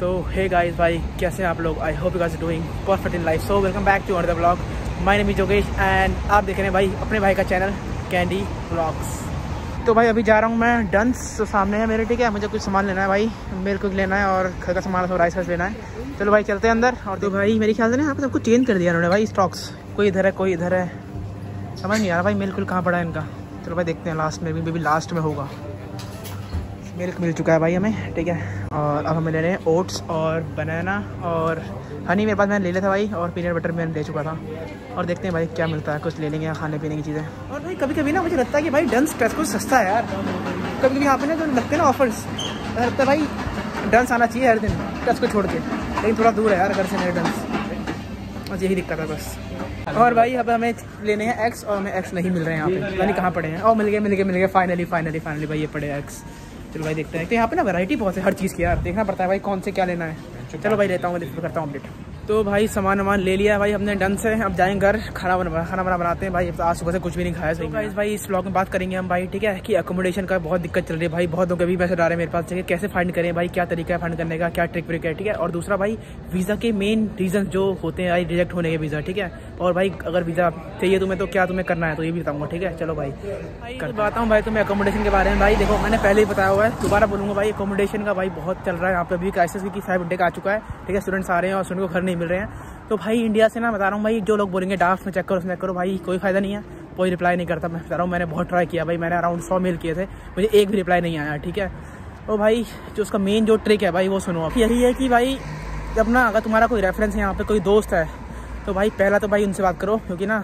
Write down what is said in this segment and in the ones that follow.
तो hey guys भाई, कैसे हैं आप लोग? I hope you guys doing perfect in life so welcome back to another blog my name is जोगेश and आप देख रहे हैं भाई, अपने भाई का चैनल कैंडी ब्लॉग्स तो भाई, अभी जा रहा हूँ मैं डंस तो सामने है मेरे, ठीक है? मुझे कुछ सामान लेना है भाई, मेरे को लेना है और घर का सामान राइस वाइस लेना है। चलो भाई, चलते हैं अंदर। और तो भाई, मेरे ख्याल से ना, यहाँ पे सब कुछ चेंज कर दिया उन्होंने भाई स्टॉक्स कोई इधर है, कोई इधर है। समझ नहीं आ रहा भाई मिल्क कहाँ पड़ा है इनका। चलो भाई, देखते हैं लास्ट में भी लास्ट में होगा। मिल्क मिल चुका है भाई हमें, ठीक है? और अब हमें ले रहे हैं ओट्स और बनाना और हनी मेरे पास मैंने ले लिया था भाई और पीनट बटर मैंने ले चुका था। और देखते हैं भाई क्या मिलता है, कुछ ले लेंगे खाने पीने की चीज़ें। और भाई कभी कभी ना मुझे लगता है कि भाई डंस टेस्ट कुछ सस्ता है यार। कभी कभी यहाँ पे ना जो लगते हैं ना ऑफर्स लगता है भाई डंस आना चाहिए हर दिन टेस्ट को छोड़ के। लेकिन थोड़ा दूर है यार, घर से मेरे डंस बस यही दिक्कत है बस। और भाई अब हमें लेने हैं एक्स और हमें एक्स नहीं मिल रहे हैं यहाँ पे। यानी कहाँ पड़े हैं। और मिल गए मिल गए मिल गए। फाइनली फाइनली फाइनली भाई ये पड़े एक्स चलो भाई देखते हैं। तो यहाँ पे ना वैरायटी बहुत है हर चीज़ की यार। देखना पड़ता है भाई कौन से क्या लेना है। चलो भाई लेता हूँ मैं करता हूँ। अपडेट तो भाई सामान वामान ले लिया भाई हमने डन से। अब जाएँगे घर खाना बना खाना बना बनाते हैं भाई। आज सुबह से कुछ भी नहीं खाया सही तो भाई भाई इस ब्लॉग में बात करेंगे हम भाई ठीक है? कि अकोमोडेशन का बहुत दिक्कत चल रही है भाई। बहुत लोग अभी पैसे डाले मेरे पास चाहिए कैसे फाइंड करें भाई? क्या तरीका है फंड करने का? क्या ट्रिक व्रिक है ठीक है? और दूसरा भाई वीज़ा के मेन रीजन जो होते हैं भाई रिजेक्ट होने के वीज़ा ठीक है? और भाई अगर वीज़ा चाहिए तुम्हें तो क्या तुम्हें करना है? तो ये भी बताऊँगा ठीक है? चलो भाई कर बताता हूँ। भाई तुम्हें अकोमोडेशन के बारे में भाई देखो मैंने पहले ही बताया हुआ है दोबारा बोलूँगा भाई अकोमोडेशन का भाई बहुत चल रहा है यहाँ पे अभी क्राइसिस की फाइव इंटेक आ चुका है ठीक है? स्टूडेंट्स आ रहे हैं और स्टूडेंट को घर नहीं मिल रहे हैं। तो भाई इंडिया से ना बता रहा हूँ भाई जो लोग बोलेंगे डाफ में चेक करो उसमें करो भाई कोई फ़ायदा नहीं है कोई रिप्लाई नहीं करता मैं बता रहा हूँ मैंने बहुत ट्राई किया भाई मैंने अराउंड सौ मेल किए थे मुझे एक भी रिप्लाई नहीं आया ठीक है? और भाई जो उसका मेन जो ट्रिक है भाई वो सुनो यही है कि भाई जब ना अगर तुम्हारा कोई रेफरेंस है यहाँ पे कोई दोस्त है तो भाई, पहला तो भाई उनसे बात करो, क्योंकि ना,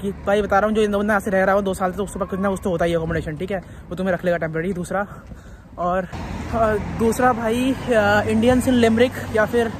कि भाई बता रहा हूँ, जो बंदा से रह रहा हो दो साल से तो उसके कितना उस तो होता ही अकोमोडेशन ठीक है? वो तुम्हें रख लेगा टेम्प्रेरी दूसरा। और दूसरा भाई इंडियंस इन लिमरिक या फिर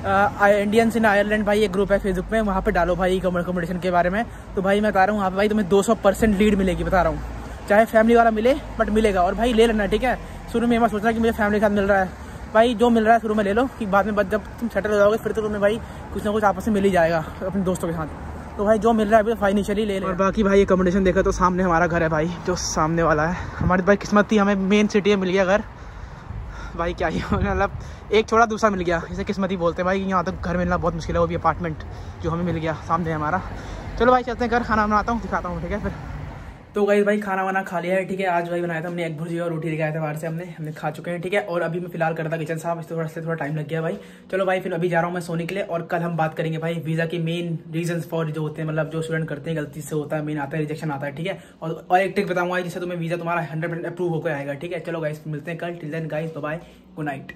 इंडियंस इन आयरलैंड भाई, एक ग्रुप है फेसबुक में, वहाँ पे डालो भाई अकोमोडेशन के बारे में। तो भाई मैं बता रहा हूँ, वहाँ पे भाई तुम्हें 200 परसेंट लीड मिलेगी, बता रहा हूँ। चाहे फैमिली वाला मिले बट मिलेगा। और भाई ले लेना, ठीक है? शुरू में मैं सोच रहा कि मुझे फैमिली के साथ मिल रहा है। भाई, जो मिल रहा है शुरू में ले लो, कि बाद में जब तुम सेटल हो जाओगे, फिर तो तुम्हें भाई कुछ ना कुछ आपस में मिल ही जाएगा, अपने दोस्तों के साथ। तो भाई, जो मिल रहा है फाइनेंशियली ले और बाकी भाई अकोमोडेशन देखा तो सामने हमारा घर है भाई, जो सामने वाला है। हमारी भाई, किस्मत थी, हमें मेन सिटी में मिल गया घर। भाई, क्या ही मतलब एक छोड़ा दूसरा मिल गया, इसे किस्मत ही बोलते हैं भाई। यहाँ तक घर मिलना बहुत मुश्किल है, वो भी अपार्टमेंट जो हमें मिल गया सामने हमारा। चलो भाई, चलते हैं घर, खाना बनाता हूँ, दिखाता हूँ, ठीक है, फिर। तो गई भाई खाना वाना खा लिया है ठीक है? आज भाई बनाया था हमने एक भुर्जी और रोटी दिखाया था बाहर से हमने हमने खा चुके हैं ठीक है? और अभी मैं फ़िलहाल करता किचन साहब इस थोड़ा से थोड़ा टाइम लग गया भाई। चलो भाई फिर अभी जा रहा हूँ मैं सोने के लिए और कल हम बात करेंगे भाई वीज़ा के मेन रीजन फॉर जो होते हैं मतलब जो स्टूडेंट करते हैं गलती से होता है मेन आता है रिजेक्शन आता है ठीक है? और, और एक ट्रिक बताऊँगा जिससे तुम्हें वीज़ा तुम्हारा हंड्रेड अप्रूव होकर आएगा ठीक है? चलो गाइस मिलते हैं कल. Till then guys bye good night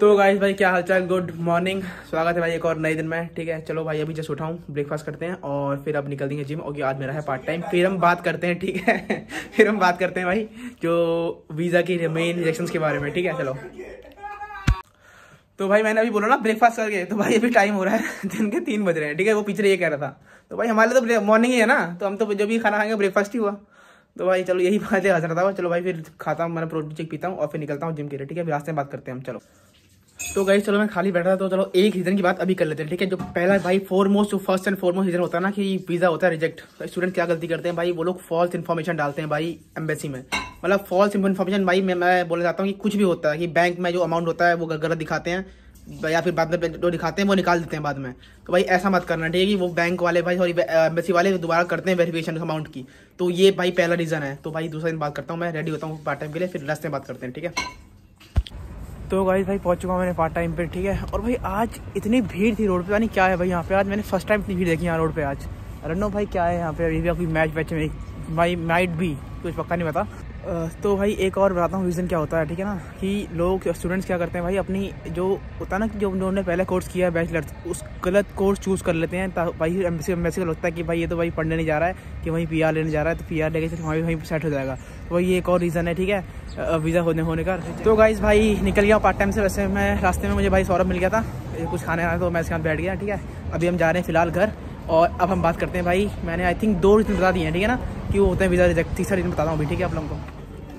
तो गाइस भाई, क्या हालचाल? गुड मॉर्निंग स्वागत है भाई एक और नए दिन में, ठीक है? चलो भाई, अभी जस्ट उठाऊँ ब्रेकफास्ट करते हैं और फिर अब निकल देंगे जिम और आज मेरा है पार्ट टाइम फिर हम बात करते हैं, ठीक है? फिर हम बात करते हैं भाई, जो वीज़ा की मेन रिजेक्शन के बारे में, ठीक है? चलो। तो भाई, मैंने अभी बोला ना ब्रेकफास्ट करके तो भाई अभी टाइम हो रहा है, दिन के तीन बज रहे हैं, ठीक है? वो पिछले ये कह रहा था। तो भाई, हमारे तो मॉर्निंग ही है ना तो हम तो जो भी खाना खाएँगे ब्रेकफास्ट ही हुआ। तो भाई, चलो यही बात है हज़रत चलो भाई, फिर खाता हूँ मैंने प्रोटीन चेक पीता हूँ और फिर निकलता हूँ जिम के लिए, ठीक है? फिर रास्ते में बात करते हैं हम, चलो। तो गई चलो मैं खाली बैठा था तो चलो एक रीजन की बात अभी कर लेते हैं ठीक है? जो पहला भाई फोरमोस्ट जो फ़र्स्ट एंड फोरमोस्ट रीजन होता है ना कि वीज़ा होता है रिजेक्ट तो स्टूडेंट क्या गलती करते हैं भाई? वो लोग फॉल्स इन्फॉर्मेशन डालते हैं भाई एम्बेसी में। मतलब फॉल्स इन्फॉर्मेशन भाई मैं, मैं बोलना चाहता हूँ कि कुछ भी होता है कि बैंक में जो अमाउंट होता है वो गलत दिखाते हैं या फिर बाद में जो दिखाते हैं वो निकाल देते हैं बाद में। तो भाई ऐसा मत करना ठीक है कि वो बैंक वाले भाई सॉरी एम्बेसी वाले दोबारा करते हैं वेरिफिकेशन अमाउंट की। तो ये भाई पहला रीज़न है। तो भाई दूसरा दिन बात करता हूँ मैं रेडी होता हूँ पार्ट टाइम के लिए फिर रास्ते बात करते हैं ठीक है? तो गाइस भाई, पहुँच चुका मैंने पार्ट टाइम पे, ठीक है? और भाई, आज इतनी भीड़ थी रोड पे नहीं क्या है भाई यहाँ पे। आज मैंने फ़र्स्ट टाइम इतनी भीड़ देखी यहाँ रोड पे आज। रनो भाई क्या है यहाँ पे। अभी भी कोई मैच वैच में भाई माइट भी कुछ पक्का नहीं पता। तो भाई, एक और बताता हूँ रीज़न क्या होता है, ठीक है ना? कि लोग स्टूडेंट्स क्या करते हैं भाई, अपनी जो होता है ना कि जो उन्होंने पहले कोर्स किया है बैचलर उस गलत कोर्स चूज़ कर लेते हैं। भाई एम्बेसी का लगता है कि भाई, ये तो भाई पढ़ने नहीं जा रहा है, कि वहीं पीआर लेने जा रहा है तो पीआर लेके सिर्फ़ वहीं वहीं सेट हो जाएगा। वही एक और रीज़न है, ठीक है? वीज़ा होने होने का। तो गाइज़ भाई निकल गया पार्ट टाइम से। वैसे मैं रास्ते में मुझे भाई सौरभ मिल गया था। कुछ खाने आया तो मैं इसके साथ बैठ गया, ठीक है? अभी हम जा रहे हैं फ़िलहाल घर और अब हम बात करते हैं भाई। मैंने आई थिंक दो रीज़न बता दिए हैं, ठीक है ना? कि वो होते हैं वीज़ा रिजेक्ट तीसरा रीज़न बताता हूँ अभी, ठीक है, आप लोगों को?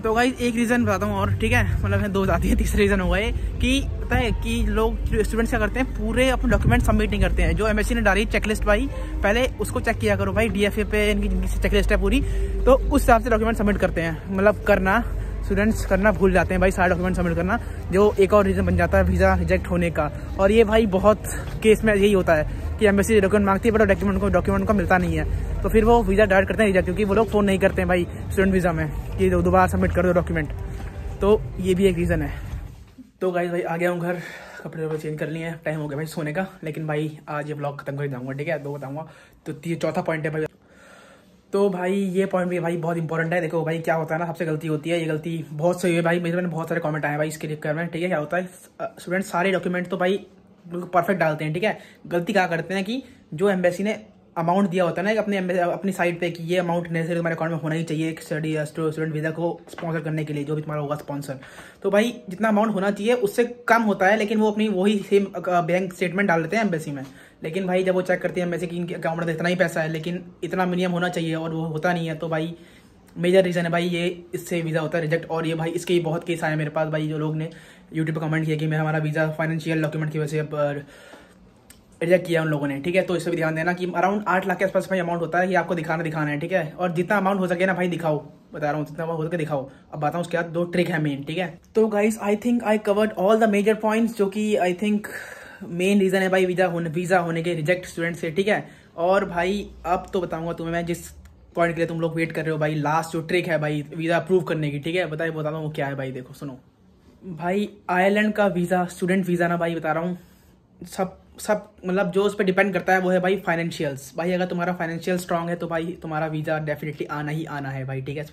तो भाई, एक रीज़न बताता हूँ और, ठीक है? मतलब दो जाती है, तीसरा रीज़न होगा ये कि, पता है कि लोग स्टूडेंट्स क्या करते हैं? पूरे अपने डॉक्यूमेंट सबमिट नहीं करते हैं। जो एमएससी ने डाली चेकलिस्ट भाई, पहले उसको चेक किया करो भाई डीएफए पे इनकी जिनकी चेकलिस्ट है पूरी तो उस हिसाब से डॉक्यूमेंट सबमिट करते हैं। मतलब करना स्टूडेंट्स करना भूल जाते हैं भाई, सारे डॉक्यूमेंट सबमिट करना, जो एक और रीज़न बन जाता है वीज़ा रिजेक्ट होने का। और ये भाई बहुत केस में यही होता है। कि एम्बेसी डॉक्यूमेंट मांगती है बट डॉक्यूमेंट को डॉक्यूमेंट को मिलता नहीं है। तो फिर वो वीज़ा डायरेक्ट करते हैं रिजेक्ट क्योंकि वो लोग फ़ोन नहीं करते हैं भाई स्टूडेंट वीज़ा में, कि दोबारा सबमिट कर दो डॉक्यूमेंट तो ये भी एक रीज़न है। तो गाइज़ भाई, आ गया हूँ घर। कपड़े वपड़े चेंज कर लिए हैं। टाइम हो गया भाई सोने का। लेकिन भाई, आज ये ब्लॉग खत्म कर जाऊँगा, ठीक है? दो बताऊँगा। तो ये चौथा पॉइंट है भाई। तो भाई, ये पॉइंट भी भाई बहुत इंपॉर्टेंट है। देखो भाई, क्या होता है ना, सबसे गलती होती है। ये गलती बहुत सही है भाई। मेरे मैंने बहुत सारे कमेंट आए भाई इसके लिए में, ठीक है? क्या होता है? स्टूडेंट सारे डॉक्यूमेंट तो भाई बिल्कुल परफेक्ट डालते हैं, ठीक है? गलती क्या करते हैं कि जो एम्बेसी ने अमाउंट दिया होता है ना अपने अपनी साइड पे कि ये अमाउंट नेसेसरी तुम्हारे अकाउंट में होना ही चाहिए स्टडी स्टूडेंट वीज़ा को स्पॉन्सर करने के लिए, जो भी तुम्हारा होगा स्पॉन्सर तो भाई, जितना अमाउंट होना चाहिए, उससे कम होता है, लेकिन वो अपनी वही सेम बैंक स्टेटमेंट डाल देते हैं एम्बेसी में। लेकिन भाई, जब वो चेक करती है एम्बेसी की इनके अकाउंट में इतना ही पैसा है, लेकिन इतना मिनिमम होना चाहिए और वो होता नहीं है तो भाई मेजर रीज़न है भाई ये इससे वीज़ा होता है रिजेक्ट और ये भाई इसके बहुत केस आए मेरे पास भाई, जो लोग ने यूट्यूब पर कमेंट किया कि मैं हमारा वीज़ा फाइनेंशियल डॉक्यूमेंट की वजह से रिजेक्ट किया उन लोगों ने, ठीक है? तो इसे भी ध्यान देना कि अराउंड आठ लाख के आसपास भाई अमाउंट होता है कि आपको दिखाना दिखाना है, ठीक है? और जितना अमाउंट हो सके ना भाई दिखाओ, बता रहा हूँ, जितना हो सके दिखाओ। अब बताऊँ उसके बाद दो ट्रिक है मेन ठीक है? तो guys I think I covered all the major points जो कि आई थिंक मेन रीजन है भाई वीज़ा होने वीज़ा होने के रिजेक्ट स्टूडेंट से, ठीक है? और भाई अब तो बताऊँगा तुम्हें मैं जिस पॉइंट के लिए तुम लोग वेट कर रहे हो भाई। लास्ट जो ट्रिक है भाई वीज़ा अप्रूव करने की, ठीक है? बताइए बता दो वो क्या है भाई, देखो, सुनो। भाई आयरलैंड का वीज़ा स्टूडेंट वीज़ा ना भाई, बता रहा हूँ। सब सब मतलब जो उस पर डिपेंड करता है, वो है भाई फाइनेंशियल्स भाई अगर तुम्हारा फाइनेंशियल स्ट्रांग है तो भाई तुम्हारा वीज़ा डेफिनेटली आना ही आना है भाई, ठीक है?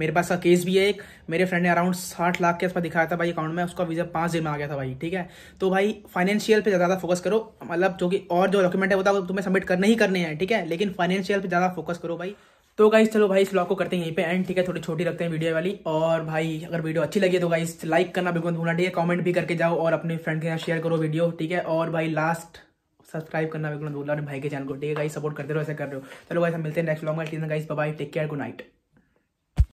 मेरे पास का केस भी है एक। मेरे फ्रेंड ने अराउंड साठ लाख के इस पर दिखाया था भाई अकाउंट में, उसका वीज़ा पाँच दिन में आ गया था भाई, ठीक है? तो भाई फाइनेंशियल पर ज़्यादा फोकस करो मतलब जो कि और जो डॉक्यूमेंट है, वो तो तुम्हें सबमिट करने ही करने हैं, ठीक है? लेकिन फाइनेंशियल पर ज़्यादा फोकस करो भाई। तो गाइस चलो भाई, इस ब्लॉग को करते हैं यहीं पे एंड ठीक है? थोड़ी छोटी रखते हैं वीडियो वाली। और भाई, अगर वीडियो अच्छी लगी तो गाइस लाइक करना बिल्कुल भूलना ठीक है। कमेंट भी करके जाओ और अपने फ्रेंड के साथ शेयर करो वीडियो ठीक है? और भाई लास्ट सब्सक्राइब करना बिल्कुल भूलना भाई के चैनल को, ठीक है गाइस सपोर्ट करते रहो, ऐसे कर रहे हो। चलो गाइस हम मिलते हैं नेक्स्ट ब्लॉग में। Guys bye take care good night